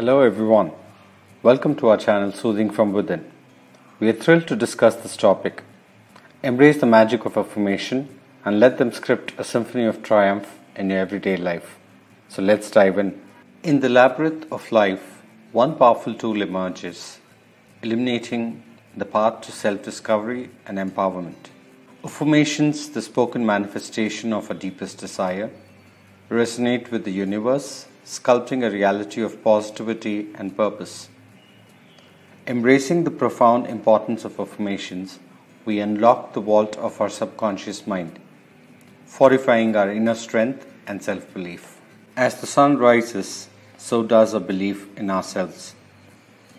Hello everyone. Welcome to our channel Soothing from Within. We are thrilled to discuss this topic. Embrace the magic of affirmation and let them script a symphony of triumph in your everyday life. So let's dive in. In the labyrinth of life, one powerful tool emerges, illuminating the path to self discovery and empowerment. Affirmations, the spoken manifestation of our deepest desire, resonate with the universe, sculpting a reality of positivity and purpose. Embracing the profound importance of affirmations, we unlock the vault of our subconscious mind, fortifying our inner strength and self belief. As the sun rises, so does our belief in ourselves.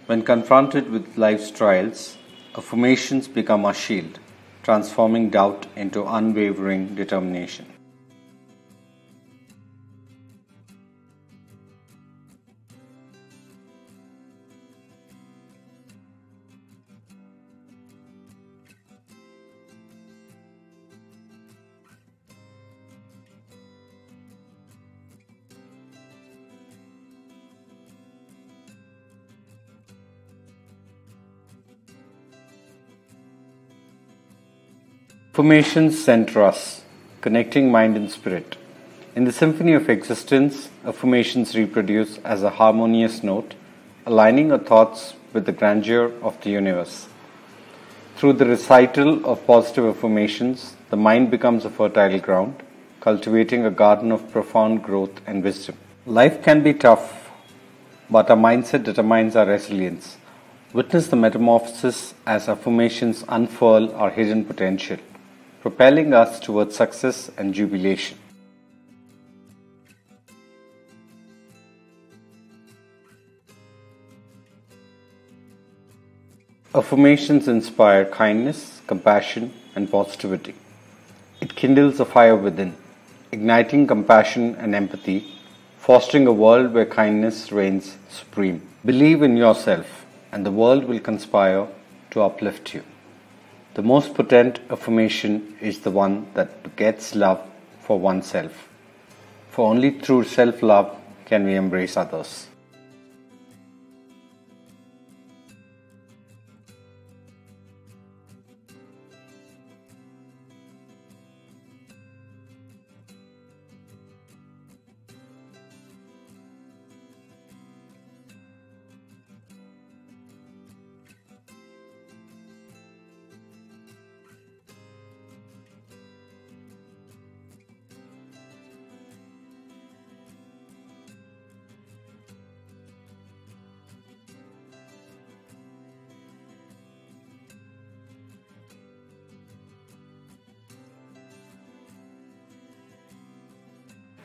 When confronted with life's trials, affirmations become our shield, transforming doubt into unwavering determination. Affirmations center us, connecting mind and spirit. In the symphony of existence, affirmations reproduce as a harmonious note, aligning our thoughts with the grandeur of the universe. Through the recital of positive affirmations, the mind becomes a fertile ground, cultivating a garden of profound growth and wisdom. Life can be tough, but our mindset determines our resilience. Witness the metamorphosis as affirmations unfurl our hidden potential propelling us towards success and jubilation. Affirmations inspire kindness, compassion, and positivity. It kindles a fire within, igniting compassion and empathy, fostering a world where kindness reigns supreme. Believe in yourself, and the world will conspire to uplift you. The most potent affirmation is the one that begets love for oneself. For only through self love can we embrace others.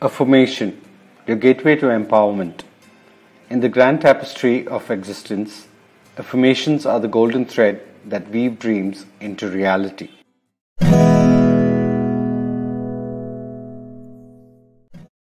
Affirmation Your Gateway to Empowerment. In the grand tapestry of existence, affirmations are the golden thread that weave dreams into reality.